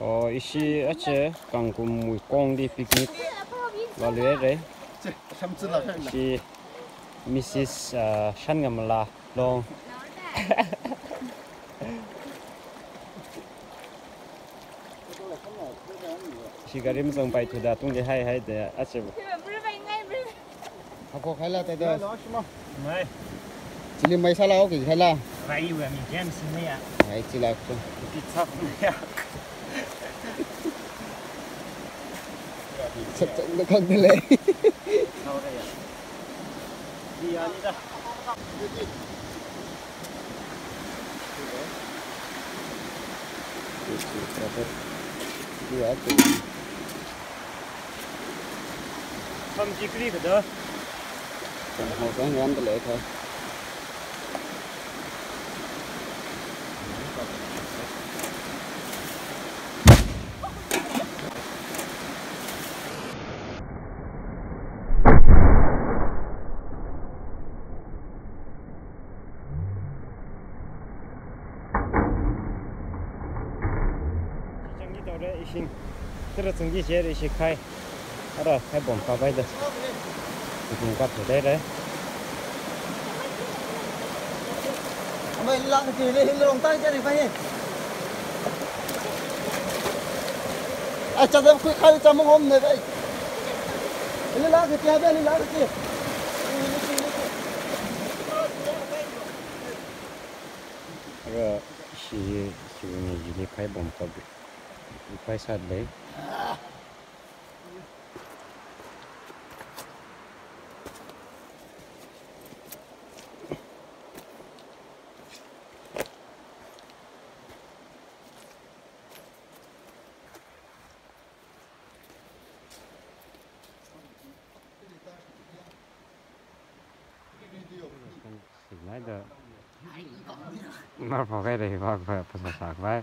어 이시 어째 강구 mùi con đi picnic và lưới đấy si Mrs uh, Shan ngam la long si garim song bai thu da tung đi hay hay de ache học khai là tại đây Mày, chỉ là mấy sao lao cái khai là vậy vừa mình khen xin mấy ạ. đấy chỉ là Cái sắp mấy ạ. sắp sắp nó không thể lấy Sau đây ạ. Đi à, đi ra. đi Không chỉ click ở đó. họ có ngon cái lệ thôi 그래 이신 들었은 게 제일 이신 카이 알아 해본 바바이다 지금 가도 되래 아마 일랑 뒤에 힐러롱 따이자니 파이 아 짜잔 그 카이 짜몽 없네 바이 일랑 그 뒤에 하자 일랑 그 뒤에 그래 시 지금 이제 파이 본 바비 Ik wijs haar mee. Nou, van redden hier wel even een zaak bij.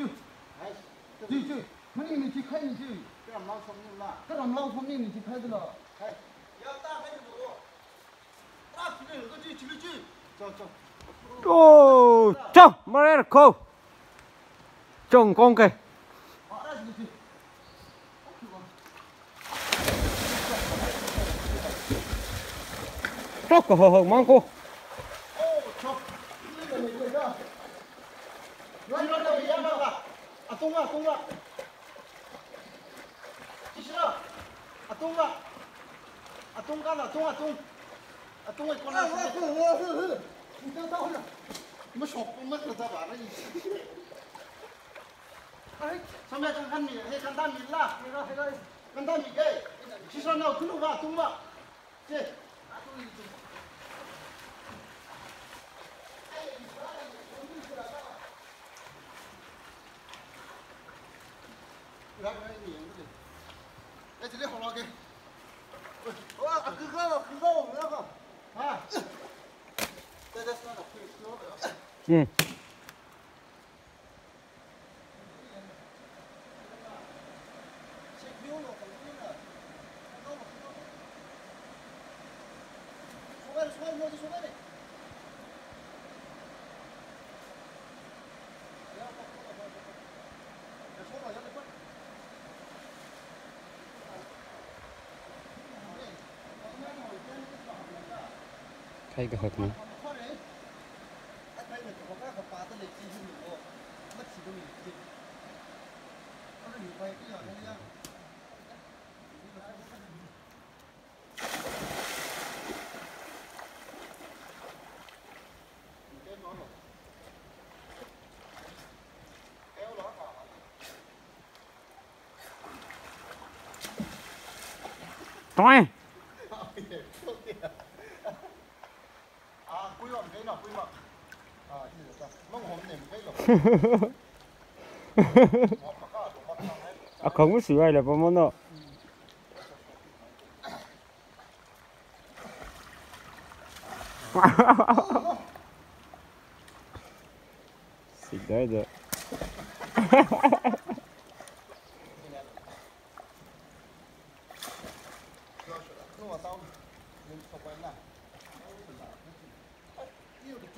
chứ? Chứ chứ? Mấy mình chỉ khai mình chứ? Cái làm lâu xong nhưng mà cái làm lâu xong nhưng mình chỉ khai được rồi khai ya ta khai được rồi ta chỉ được cái gì chỉ chứ cho cho ô chồng mà đây là cô. Chồng con kìa. Chứ rốt của hồ hồ mong cô 东啊，继续了，阿东啊，东干了，东啊东，阿东也过来。哎，我我我我，你等到着，没小不没和他玩了你。哎，上面看米，哎，看大米了，那个那个，看大米哎，继续了，那东吧东吧，这。东一东。来来，你这里，来这里好了给。哇，哥哥，哥哥，我们那个啊。在这算了，可以说了。嗯懂。à không có sửa ai là bao nhiêu đó xịt đấy đó. Hãy subscribe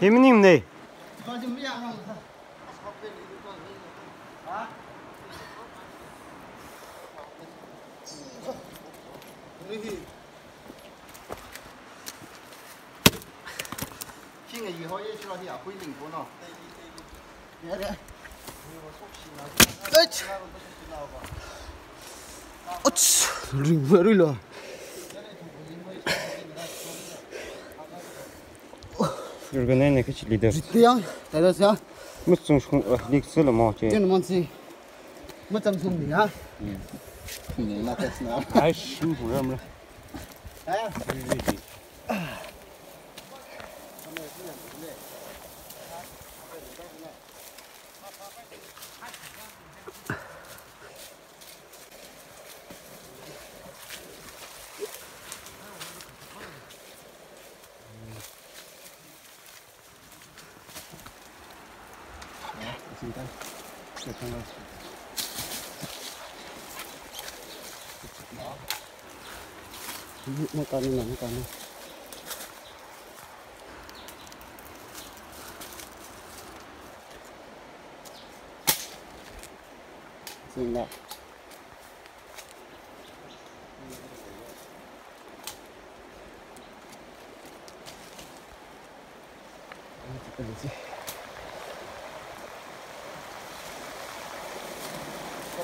Himnim ne? Xin ngày gì hỏi chứ là thì à quy định của nó. Nhớ đấy. Ất. Ất. Rừng vừa rồi rồi. жүргеннен екі лидер бітті я дәлес я мүтсің шын лексілі мауте ден монси мүтсің шын би я не латесна ай шым бұрамы Ай, Vielen Dank. Makanya nggak makanya. Sini. こんにちは。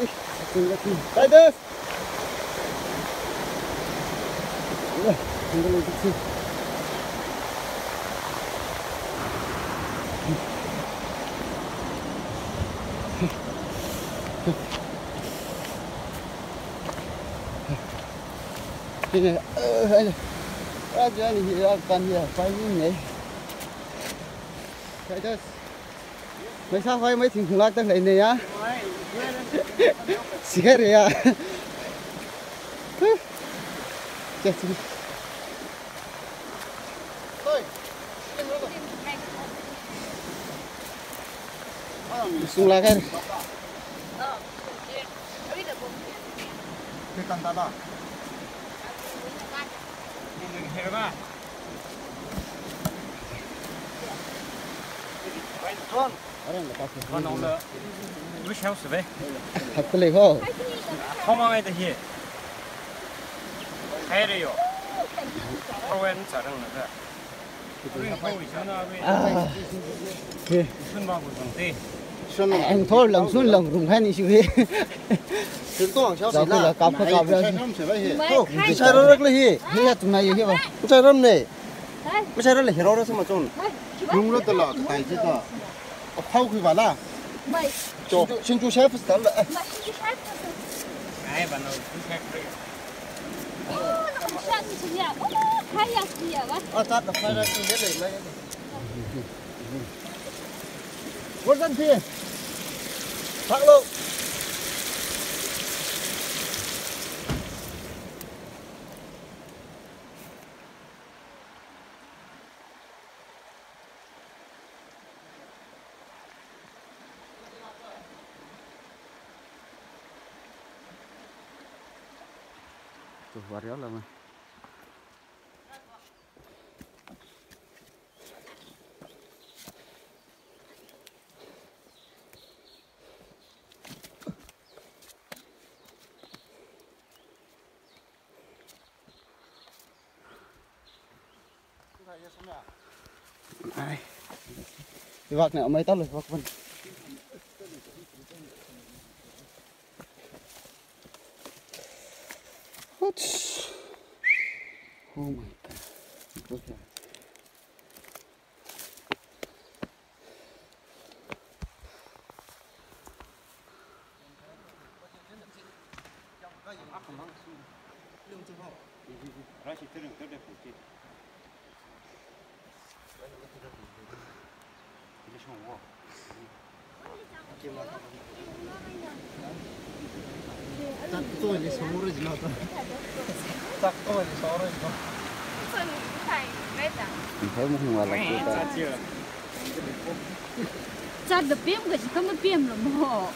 되지. Đây đây. Đây, chúng. Đây này, ờ, đây này. À, thì là cần gì phải như này. Đây đây. Mấy sao phải mấy thằng khủng lạc tăng này này á? Sigaria. Chết chứ. Sung la cái. Cái căn ta đó. Phải. con ông lỡ lúc sau sự vậy Thật cái này không? không mang ai tới here hay 不晓得呗。还不累哦。好忙哎，这些。还得哟。二万你咋整的这？啊，对。顺吧，不顺对。顺了。俺头冷顺冷，容看你修的。这多少小时了？搞不搞不了？不拆了，不了些。你看怎么有些吧？不拆了呢？不拆了，黑老了什么种？融了得了，太这个。抛开吧啦。没。做，先做先傅是三百。哎，师傅，师傅，哎，完了，今天可以。哦，那个师傅是几啊？哦，啊？我身体，đó là mà ai cái vạc này ở mấy tao rồi vạc mình. Rashi târâncări de puțin. Ele chama um ovo. Так кто не сможет надо? Так кто не сможет надо? Thôi một người là chưa ta Chắc được biếm cái gì không được biếm là mồ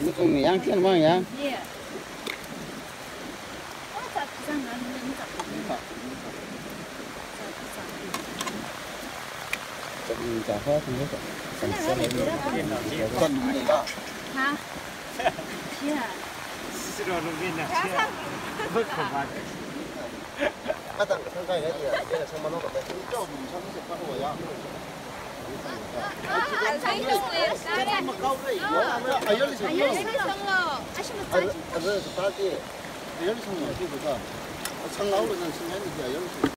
Nó không người ăn thiên bao nhá Yeah giả hoa thì hết rồi còn đúng này đó hả 스스로는 맨날 치아 먹고만 아까 상가에 내야 내가 정말 너가 내 진짜 좀 참으세요 바로 와야 안 사이셨어요 나야 아 열리 성로 아시면 빠지 아 열리 성로 어디보다 상 나오려는 신경이 야 열리 성로